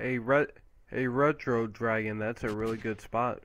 a re a retro dragon. That's a really good spot.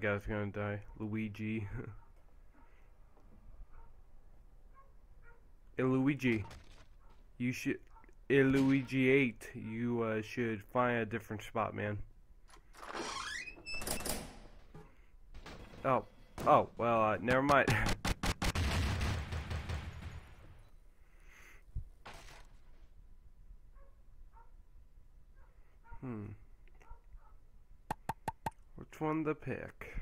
Guy's gonna die. Luigi. hey, Luigi. You should. Hey, Luigi 8. You uh, should find a different spot, man. Oh. Oh, well, uh, never mind. hmm. One to pick?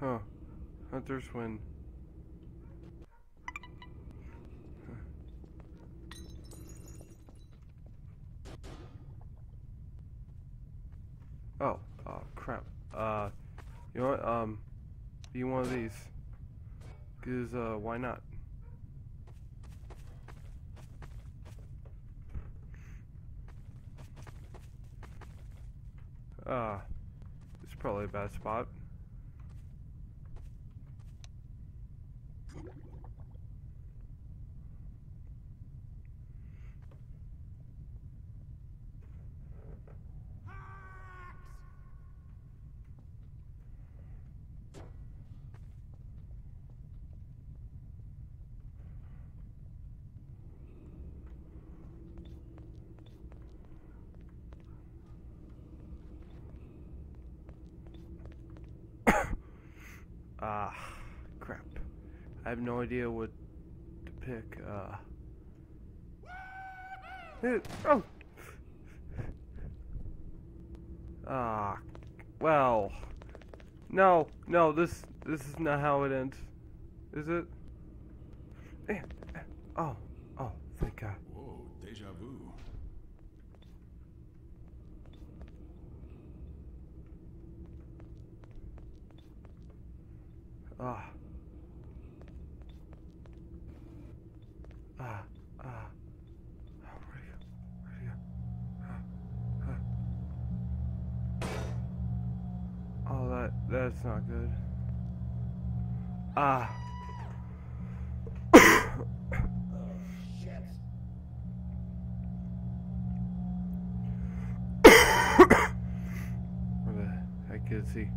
Huh. Hunters win. Oh, oh crap. Uh, you know what? Um, be one of these. Cause uh, why not? Ah, it's probably a bad spot. Ah, crap. I have no idea what to pick. Uh. Oh. Ah. Well. No, no. This this is not how it ends. Is it? Eh, eh, Oh, oh, thank God. Whoa, deja vu. Ah. Ah, ah. Oh. Oh, that that's not good. Ah. Where the heck is he?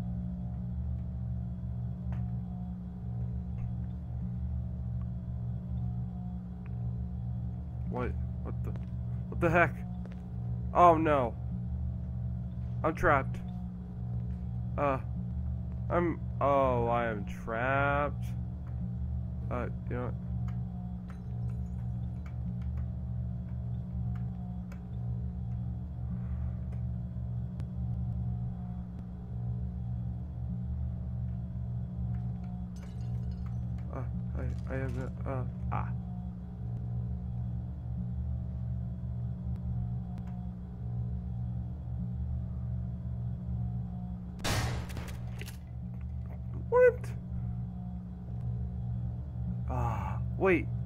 The heck? Oh no. I'm trapped. Uh. I'm. Oh, I am trapped. Uh, you know what? Uh, I, I have no, uh, ah.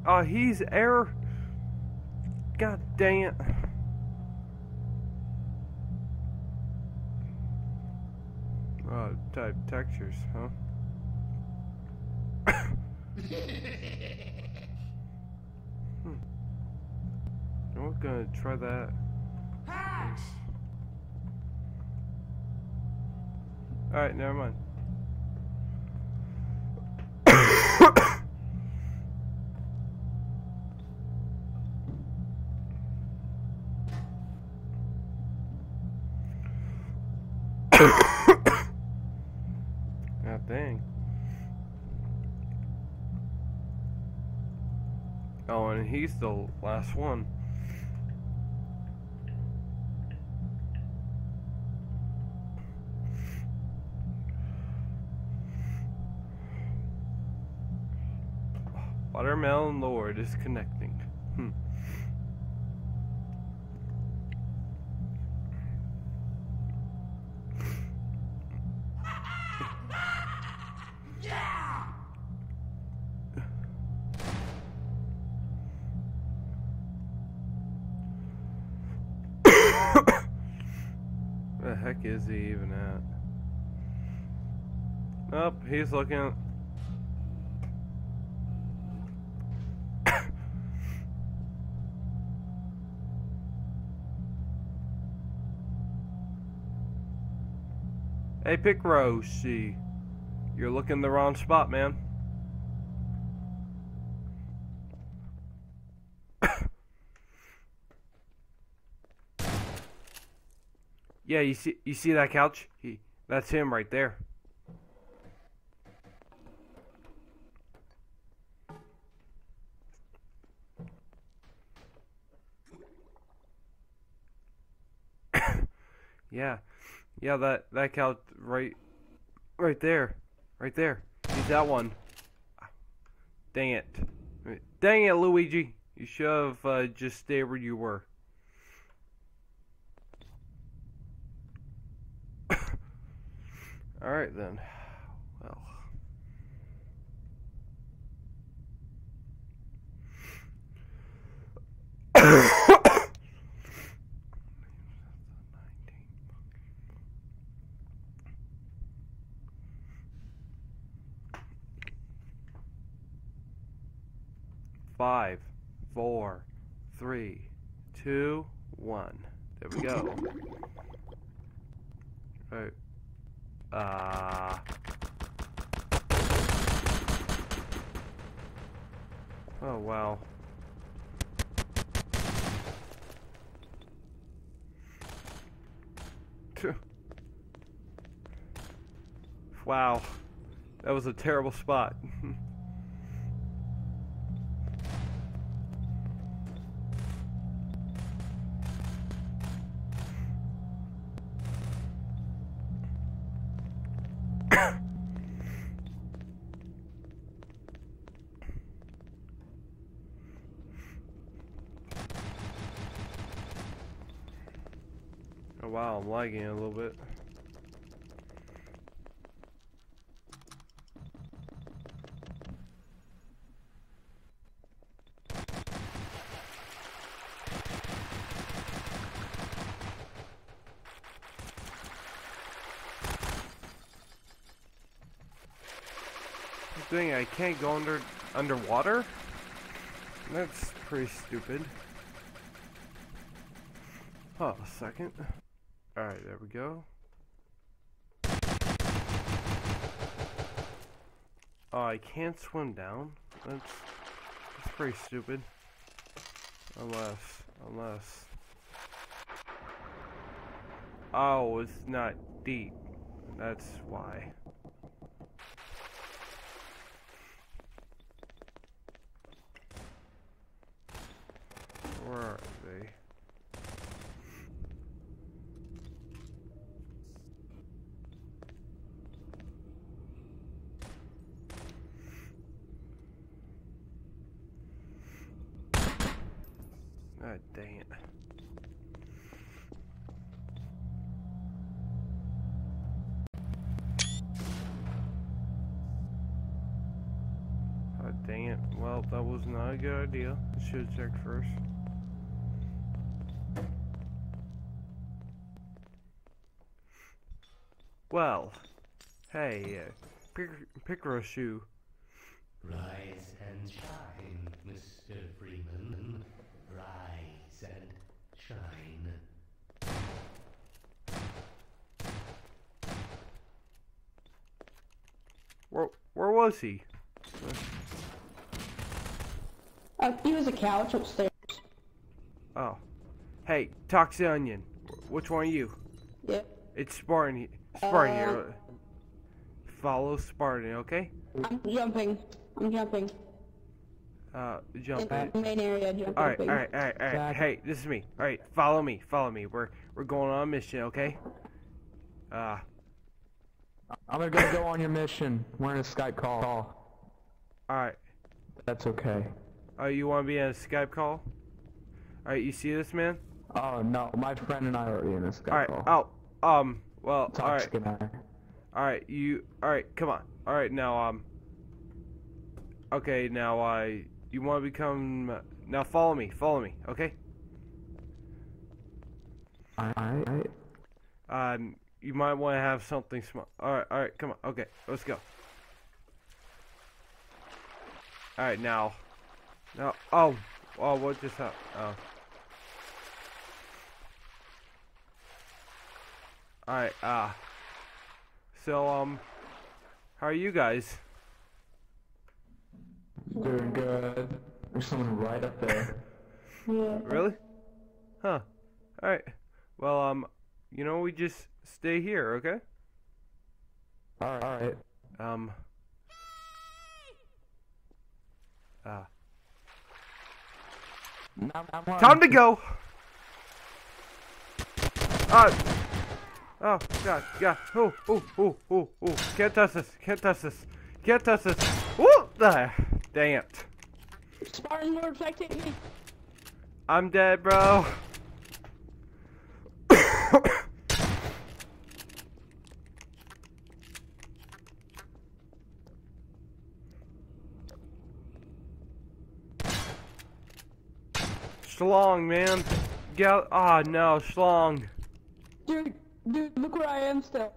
Uh, he's air. God damn. it. Uh, type textures, huh? hmm. We're gonna try that. Alright, never mind. God dang. Oh, and he's the last one. Watermelon Lord is connecting. Is he even at? Nope, he's looking. hey, pick Rose, see. You're looking the wrong spot, man. Yeah, you see you see that couch? He that's him right there. yeah. Yeah, that that couch right right there. Right there. He's that one. Dang it. Dang it, Luigi. You should have uh, just stayed where you were. Alright then. Well. Five, four, three, two, one. There we go. Alright. Uh. Oh, wow. wow. That was a terrible spot. Oh wow, I'm lagging a little bit. Thing I can't go under underwater? That's pretty stupid. Oh, a second. Alright, there we go. Oh, I can't swim down? That's, that's pretty stupid. Unless, unless... Oh, it's not deep. That's why. Where not idea. I should have checked first. Well, hey, uh, pick, Picro shoe. Rise and shine, Mr. Freeman. Rise and shine. Where was he? Uh, he was a couch upstairs. Oh. Hey, Toxic Onion. Which one are you? Yeah. It's Spartan. he- Spartan Uh, here. Follow Spartan, okay? I'm jumping. I'm jumping. Uh, In jump in. the main area, jumping. Alright, alright, alright, alright. Zach. Hey, this is me. Alright, follow me, follow me. We're we're going on a mission, okay? Uh, I'm gonna go, go on your mission. We're in a Skype call. alright. That's okay. Oh, you want to be in a Skype call? Alright, you see this man? Oh no, my friend and I are already in a Skype Alright, call. oh, um, well, alright, I. alright, you, alright, come on. Alright, now, um, okay, now, uh, you want to become, now follow me, follow me, okay? I, I, I, Um, you might want to have something small. Alright, alright, come on, okay, let's go. Alright, now, now, oh, oh, what just happened? Oh. Alright, uh, so, um, how are you guys? doing good. There's someone right up there. Yeah. Really? Huh. Alright. Well, um, you know, we just stay here, okay? Alright, alright. Um. Uh, Time to go! Uh, oh, God, God. Oh, oh, oh, oh, oh. Can't touch this. Can't touch this. Can't touch this. Whoop! There. Dang it. Spartan Lord, protect me. I'm dead, bro. Schlong, man. Get out. Ah, no, Schlong. Dude, dude, look where I am still.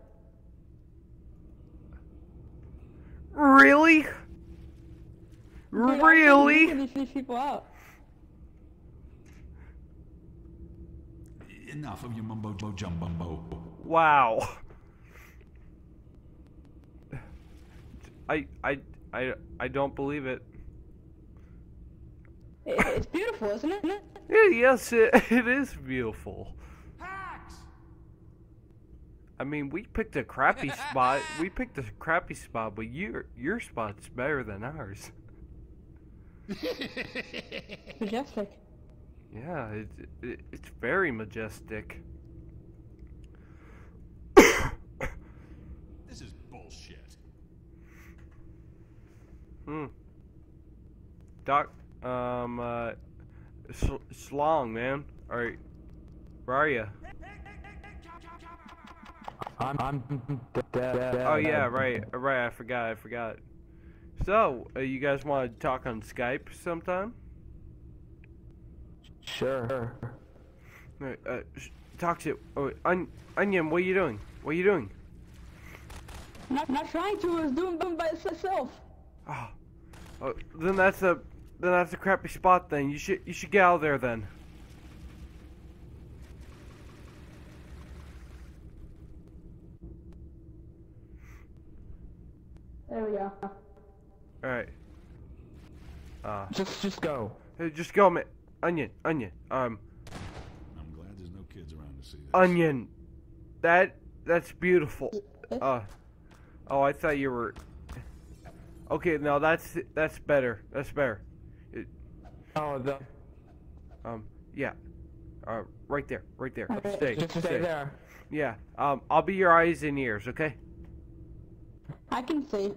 Really? Dude, Really? taking These, these people out. Enough of your mumbo jumbo. Wow. I, I, I, I don't believe it. It, it's beautiful, isn't it? Yeah, yes, it, it is beautiful. I mean, we picked a crappy spot. We picked a crappy spot, but your your spot's better than ours. Majestic. Yeah, it, it, it's very majestic. This is bullshit. Hmm. Doc, um, uh, Sh- Schlong, man. Alright, where are you? I'm, I'm dead, dead, dead. Oh yeah, right, right. I forgot. I forgot. So, uh, you guys want to talk on Skype sometime? Sure. Uh, uh, sh- Toxic. Oh, on- Onion, what are you doing? What are you doing? Not, not trying to, I was doing them by itself. Oh, oh, then that's a then that's a crappy spot. Then you should you should get out of there then. There we go. All right. Uh, Just, just go. hey, just go, man. Onion, onion. Um, I'm glad there's no kids around to see this. onion. That that's beautiful. Uh, oh, I thought you were. Okay, now that's that's better. That's better. Oh, the, Um, yeah. Uh, right there, right there. Okay. Stay, just stay stay. there. Yeah. Um, I'll be your eyes and ears. Okay. I can see.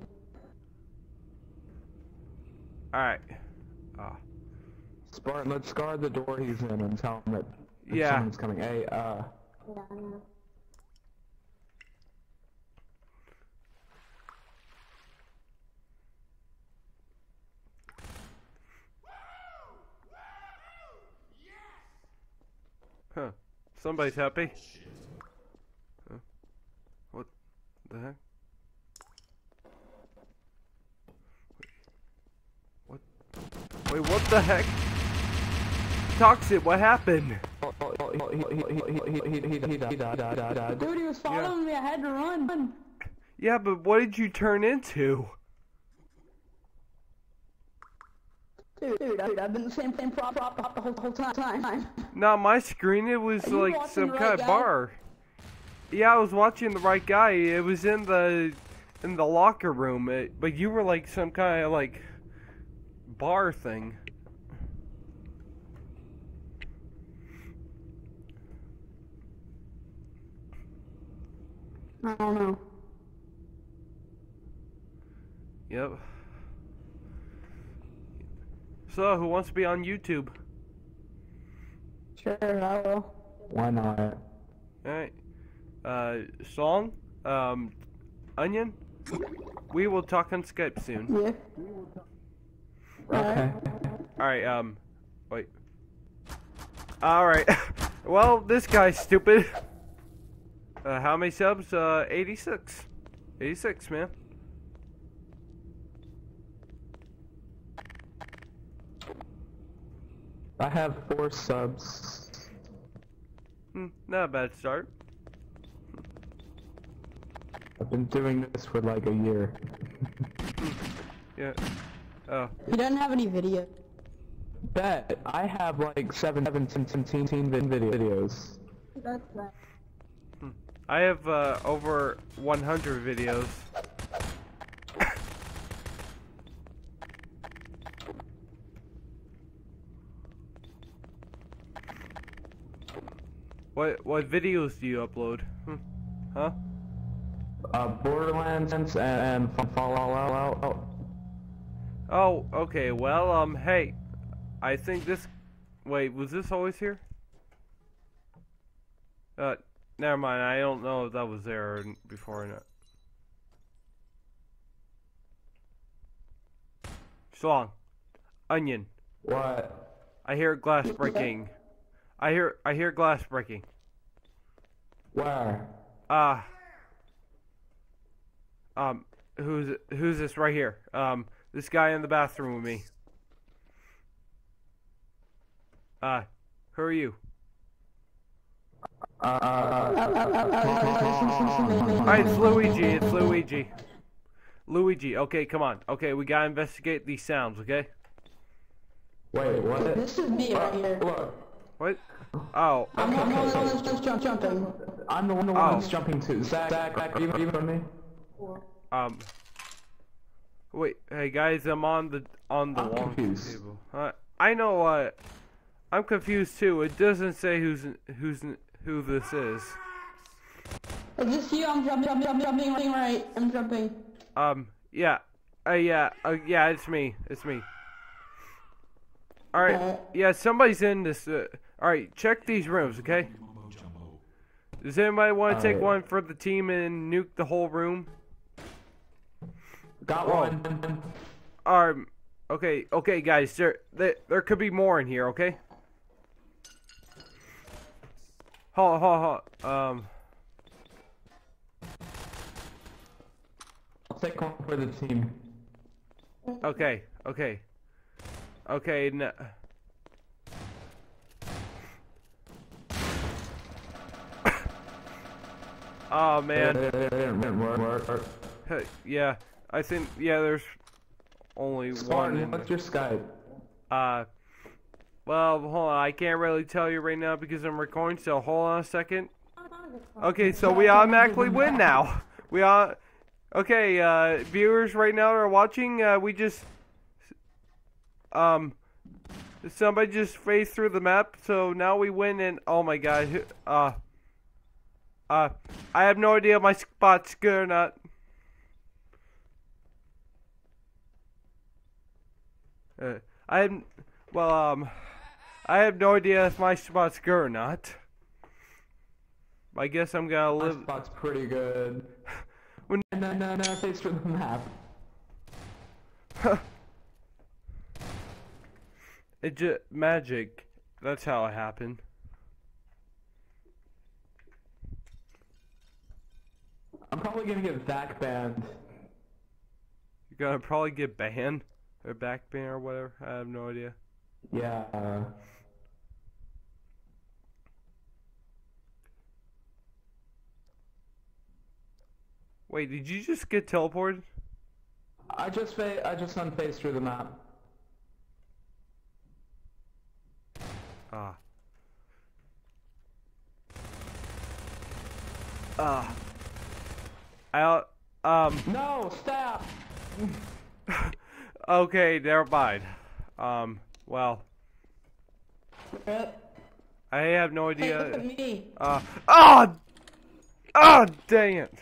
All right. Uh, Spartan, let's guard the door he's in and tell him that Yeah. someone's coming. Hey, uh, huh. Somebody's happy. Huh? What the heck? What? Wait, what the heck? Toxic, what happened? Dude, he was following yeah. me. I had to run. Yeah, but what did you turn into? Dude, I've been the same same prop prop prop the whole, whole time. time. Not my screen. It was like some kind right of guy? bar. Yeah, I was watching the right guy. It was in the in the locker room. It, but you were like some kind of like bar thing. I don't know. Yep. So, who wants to be on YouTube? Sure, I will. Why not? All right. Uh, song. Um, onion. We will talk on Skype soon. Yeah. Okay. All right. Um, wait. All right. well, this guy's stupid. Uh, how many subs? Uh, 86. 86, man. I have four subs. Hmm, not a bad start. I've been doing this for like a year. Yeah. Oh. He doesn't have any video. Bet I have like seven, seven, 17 vid- video videos. That's that. I have uh, over 100 videos. What what videos do you upload? Hmm. Huh? Uh, Borderlands and, and Fallout. Oh, okay. Well, um, hey, I think this. Wait, was this always here? Uh, never mind. I don't know if that was there before or not. Song, onion. What? I hear glass breaking. I hear I hear glass breaking. Where? Ah. um, who's who's this right here? Um, this guy in the bathroom with me. Uh, who are you? Uh, uh, Alright, it's Luigi, it's Luigi. Luigi, okay, come on. Okay, we gotta investigate these sounds, okay? wait, what? This is me right here. Look, What? Oh, I'm the one that's just jump, jumping. I'm the one, the one Oh. that's jumping to. Zach, Zach, Zach, are you even on me? um. Wait, hey guys, I'm on the on the I'm long confused. table. Uh, I know what. I'm confused too. It doesn't say who's who's who this is. Is this you? I'm jumping, jumping, jumping, jumping right. I'm jumping. Um, yeah, uh, yeah, uh, yeah, it's me, it's me. All right, Uh, yeah, somebody's in this. Uh, all right, check these rooms, okay? Does anybody want to take Alright. one for the team and nuke the whole room? Got Whoa. one. Um, okay, okay, guys, there, there, there could be more in here, okay? Hold, hold, hold. Um, I'll take one for the team. okay, okay, okay. No. Oh man. It didn't work. Hey, yeah, I think yeah. There's only one. Spartan, In what's your Skype? uh, well, hold on. I can't really tell you right now because I'm recording. So hold on a second. Okay, so we automatically win now. We are okay. Uh, viewers right now are watching. Uh, we just um. Somebody just phased through the map, so now we win. And oh my god, uh, uh, I have no idea if my spot's good or not. Uh, I have, well, um, I have no idea if my spot's good or not. I guess I'm gonna live. My spot's pretty good. When- no, no, no, face for the map. It just magic. That's how it happened. Probably gonna get VAC banned. You're gonna probably get banned or VAC banned or whatever. I have no idea. Yeah. Uh, Wait, did you just get teleported? I just fa- I just unfaced through the map. Ah. Ah. I um. No, stop! Okay, never mind. Um. Well, Rip. I have no Hey, look idea. at me. Uh. Oh. Oh, dang it.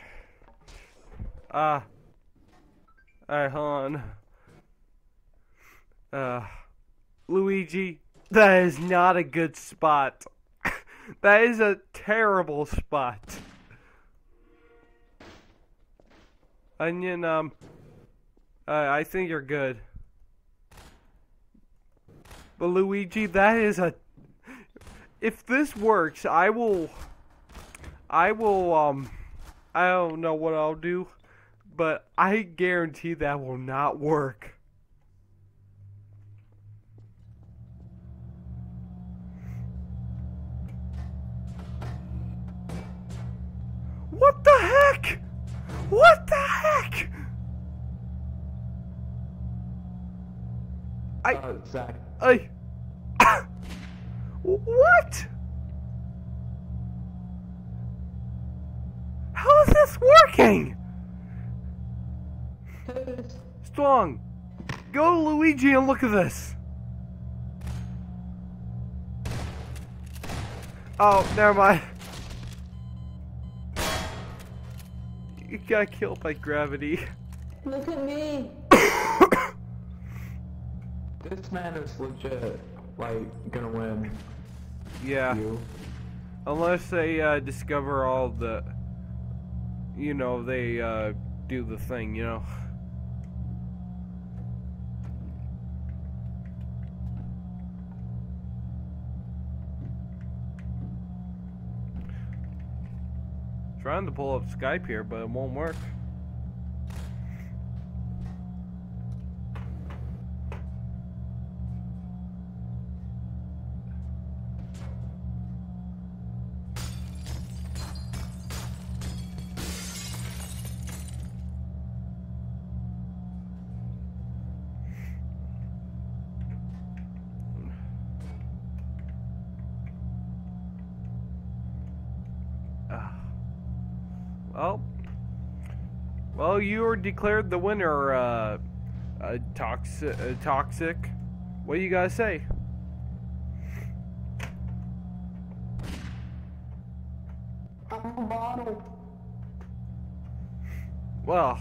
Uh. Alright, hold on. Uh. Luigi, that is not a good spot. that is a terrible spot. Onion, um. Uh, I think you're good. But Luigi, that is a. If this works, I will. I will, um. I don't know what I'll do, but I guarantee that will not work. I. Uh, Zach. I. what? How is this working? Strong, go to Luigi and look at this. Oh, never mind. You got killed by gravity. Look at me. This man is legit, like, gonna win. Yeah. You. Unless they uh, discover all the, you know, they uh, do the thing, you know. Trying to pull up Skype here, but it won't work. Well, well, you were declared the winner, uh, uh, toxic, uh, toxic. What do you guys say? Well,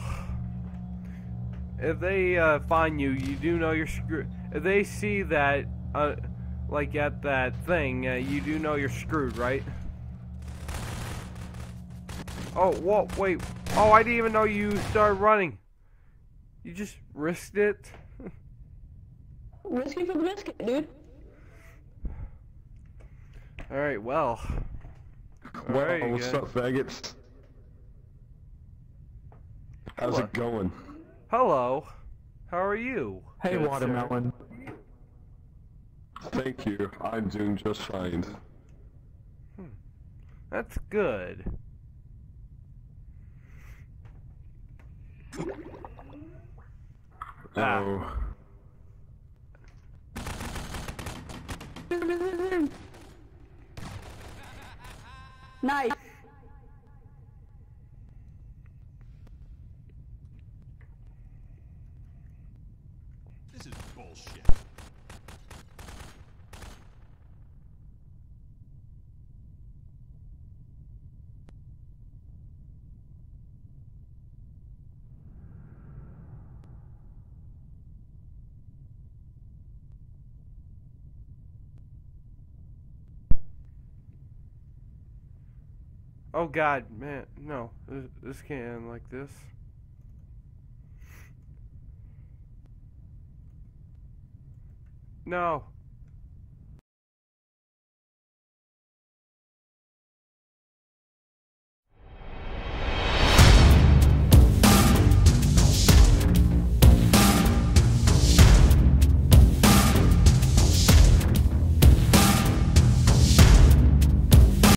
if they uh, find you, you do know you're screwed. If they see that, uh, like at that thing, uh, you do know you're screwed, right? Oh, whoa, wait. Oh, I didn't even know you started running. You just risked it. Risky for the biscuit, dude. All right, well. Well, Alright, you what's guys. up, faggots? How's Hello. it going? Hello. How are you? Hey, good sir? watermelon. Thank you. I'm doing just fine. Hmm. That's good. Ah. Oh, Nice. This is bullshit. Oh God, man, no, this, can't end like this. No,